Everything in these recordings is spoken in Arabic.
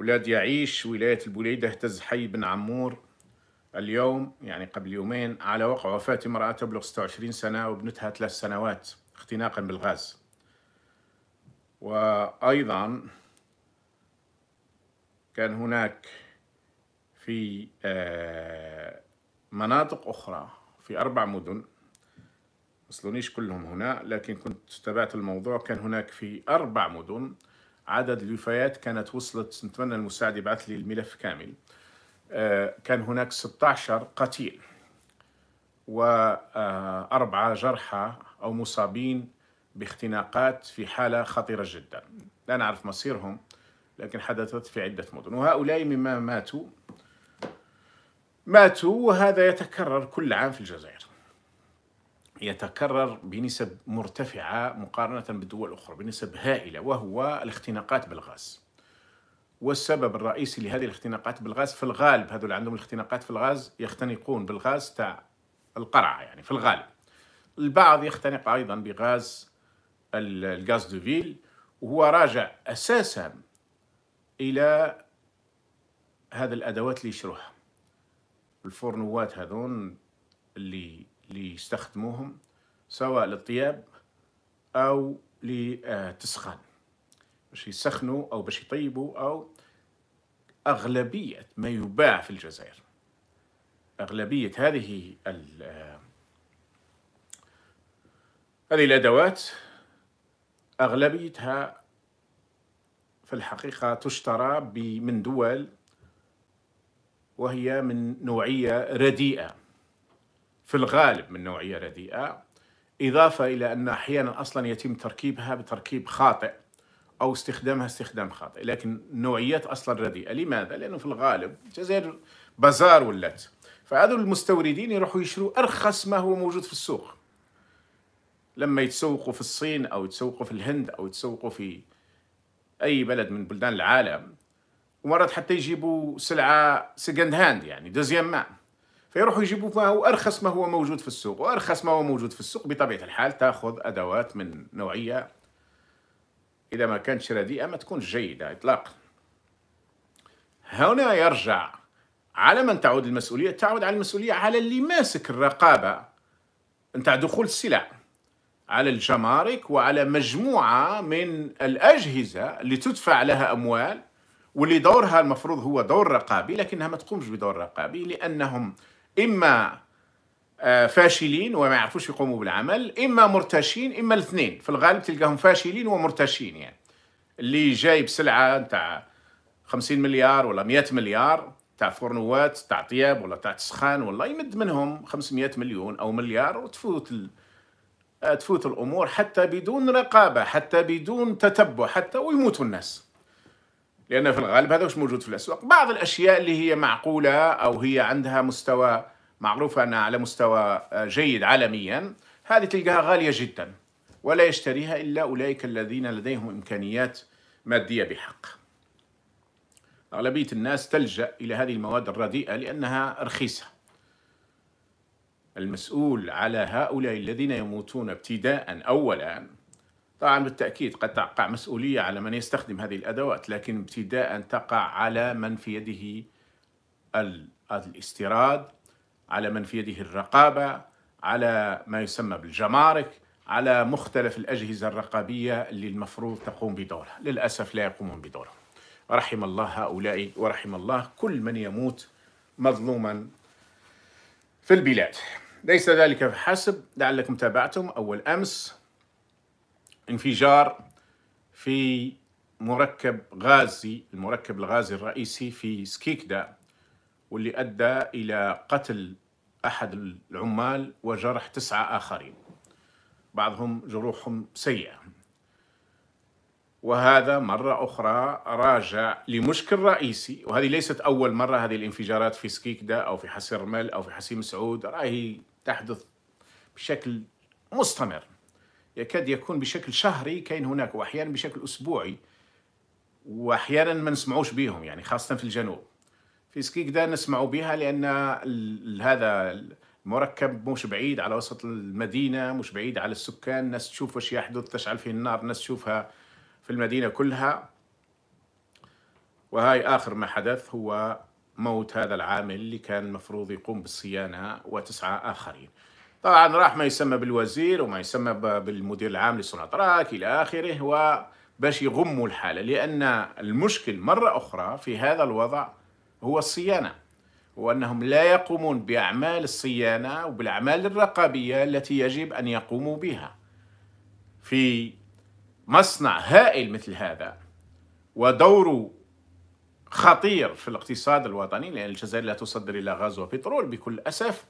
أولاد يعيش ولاية البوليدة اهتز حي بن عمور. اليوم يعني قبل يومين على وقع وفاة امرأة تبلغ 26 سنة وابنتها ثلاث سنوات اختناقا بالغاز. وأيضا كان هناك في آه، مناطق أخرى في أربع مدن. وصلونيش كلهم هنا لكن كنت تابعت الموضوع. كان هناك في أربع مدن. عدد الوفيات كانت وصلت نتمنى المساعد يبعث لي الملف كامل. آه، كان هناك 16 قتيل وأربعة جرحى أو مصابين باختناقات في حالة خطيرة جدا. لا نعرف مصيرهم لكن حدثت في عدة مدن. وهؤلاء مما ماتوا. ماتوا وهذا يتكرر كل عام في الجزائر. يتكرر بنسب مرتفعة مقارنة بالدول الأخرى بنسب هائلة وهو الاختناقات بالغاز. والسبب الرئيسي لهذه الاختناقات بالغاز في الغالب هذول عندهم الاختناقات في الغاز يختنقون بالغاز تاع القرعة يعني في الغالب. البعض يختنق أيضا بغاز ال gaz de ville وهو راجع أساسا إلى هذه الأدوات اللي يشروها الفرنوات هذون اللي اللي يستخدموهم سواء للطياب أو لتسخان. باش يسخنوا أو باش يطيبوا أو أغلبية ما يباع في الجزائر. أغلبية هذه هذه الأدوات أغلبيتها في الحقيقة تشترى من دول وهي من نوعية رديئة. في الغالب من نوعية رديئة إضافة إلى أن أحيانا أصلا يتم تركيبها بتركيب خاطئ أو استخدامها استخدام خاطئ لكن نوعيات أصلا رديئة. لماذا؟ لأنه في الغالب الجزائر بازار ولات فهذول المستوردين يروحوا يشروا أرخص ما هو موجود في السوق. لما يتسوقوا في الصين أو يتسوقوا في الهند أو يتسوقوا في أي بلد من بلدان العالم ومرات حتى يجيبوا سلعة second hand يعني deuxième main فيروحوا يجيبوا ما هو أرخص ما هو موجود في السوق وأرخص ما هو موجود في السوق بطبيعة الحال تاخذ أدوات من نوعية إذا ما كانتش رديئة ما تكونش جيدة اطلاقا. هنا يرجع على من تعود المسؤولية تعود على المسؤولية على اللي ماسك الرقابة نتاع دخول السلع على الجمارك وعلى مجموعة من الأجهزة اللي تدفع لها أموال واللي دورها المفروض هو دور رقابي لكنها ما تقومش بدور رقابي لأنهم إما آه، فاشلين وما يعرفوش يقوموا بالعمل إما مرتشين إما الاثنين. في الغالب تلقاهم فاشلين ومرتشين يعني. اللي جايب سلعة نتاع 50 مليار ولا 100 مليار تاع فرنوات تاع طياب ولا تاع تسخان والله يمد منهم 500 مليون أو مليار وتفوت ال... آه، تفوت الأمور حتى بدون رقابة حتى بدون تتبع حتى ويموتوا الناس. لأن في الغالب هذا مش موجود في الأسواق؟ بعض الأشياء اللي هي معقولة أو هي عندها مستوى معروفة أنها على مستوى آه، جيد عالميا هذه تلقاها غالية جدا ولا يشتريها إلا أولئك الذين لديهم إمكانيات مادية بحق. أغلبية الناس تلجأ إلى هذه المواد الرديئة لأنها رخيصة. المسؤول على هؤلاء الذين يموتون ابتداء أولا طبعا بالتأكيد قد تقع مسؤولية على من يستخدم هذه الأدوات لكن ابتداء تقع على من في يده الاستيراد على من في يده الرقابة على ما يسمى بالجمارك على مختلف الأجهزة الرقابية اللي المفروض تقوم بدورها. للأسف لا يقومون بدورها رحم الله هؤلاء ورحم الله كل من يموت مظلوما في البلاد. ليس ذلك فحسب لعلكم تابعتم. أول أمس انفجار في مركب غازي المركب الغازي الرئيسي في سكيكدا واللي أدى إلى قتل أحد العمال وجرح تسعة آخرين. بعضهم جروحهم سيئة. وهذا مرة أخرى راجع لمشكل رئيسي وهذه ليست أول مرة هذه الانفجارات في سكيكدا أو في حسير مل أو في حسيم سعود راهي تحدث بشكل مستمر. يكاد يكون بشكل شهري كاين هناك واحيانا بشكل أسبوعي واحيانا ما نسمعوش بهم يعني خاصة في الجنوب. في سكيكدا نسمعوا بها لأن هذا المركب مش بعيد على وسط المدينة مش بعيد على السكان. الناس تشوف واش يحدث تشعل فيه النار الناس تشوفها في المدينة كلها. وهاي آخر ما حدث هو موت هذا العامل اللي كان المفروض يقوم بالصيانة وتسعة آخرين. طبعا راح ما يسمى بالوزير وما يسمى بالمدير العام للصناعات إلى آخره وباش يغموا الحالة لأن المشكل مرة أخرى في هذا الوضع هو الصيانة وأنهم لا يقومون بأعمال الصيانة وبالأعمال الرقابية التي يجب أن يقوموا بها. في مصنع هائل مثل هذا ودوره خطير في الاقتصاد الوطني لأن الجزائر لا تصدر إلى غاز وبترول بكل أسف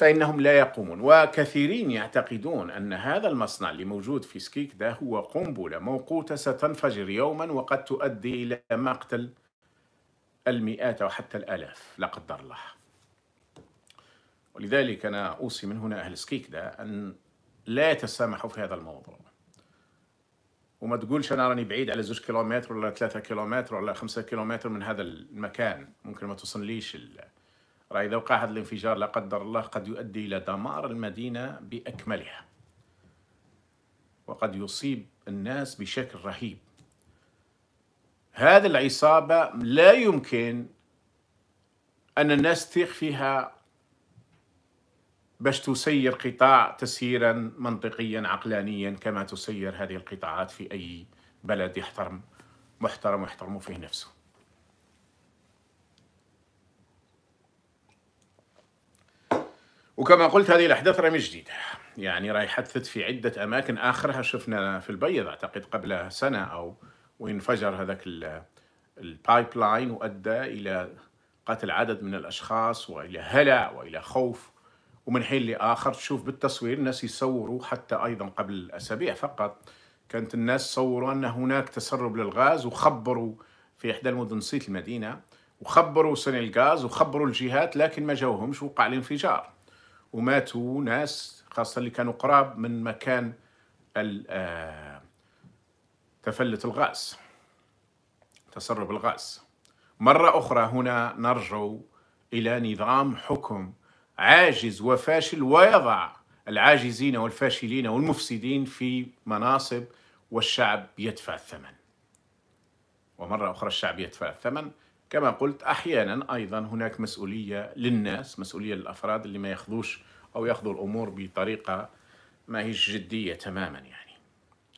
فإنهم لا يقومون. وكثيرين يعتقدون أن هذا المصنع اللي موجود في سكيكدة هو قنبلة موقوتة ستنفجر يوما وقد تؤدي إلى مقتل المئات أو حتى الآلاف لا قدر الله. ولذلك أنا أوصي من هنا أهل سكيكدة أن لا يتسامحوا في هذا الموضوع. وما تقولش أنا راني بعيد على زوج كيلومتر ولا ثلاثة كيلومتر ولا خمسة كيلومتر من هذا المكان. ممكن ما توصليش راه اذا وقع هذا الانفجار لا قدر الله قد يؤدي إلى دمار المدينة بأكملها. وقد يصيب الناس بشكل رهيب. هذه العصابة لا يمكن أن الناس تثق فيها باش تسير قطاع تسييرا منطقيا عقلانيا كما تسير هذه القطاعات في أي بلد يحترم محترم ويحترم فيه نفسه. وكما قلت هذه الأحداث مش جديدة. يعني راهي حدثت في عدة أماكن آخرها. شفنا في البيض أعتقد قبل سنة أو وانفجر هذاك ال pipeline وأدى إلى قتل عدد من الأشخاص وإلى هلع وإلى خوف. ومن حين لآخر تشوف بالتصوير الناس يصوروا حتى أيضا قبل أسابيع فقط. كانت الناس صوروا أن هناك تسرب للغاز وخبروا في إحدى المدن نسيت المدينة وخبروا صنع الغاز وخبروا الجهات لكن ما جاوهمش وقع الانفجار. وماتوا ناس خاصة اللي كانوا قراب من مكان آه، تفلت الغاز تسرب الغاز. مرة أخرى هنا نرجع إلى نظام حكم عاجز وفاشل ويضع العاجزين والفاشلين والمفسدين في مناصب والشعب يدفع الثمن. ومرة أخرى الشعب يدفع الثمن كما قلت أحيانا أيضا هناك مسؤولية للناس مسؤولية للأفراد اللي ما يأخذوش أو يأخذوا الأمور بطريقة ما هيش جدية تماما يعني.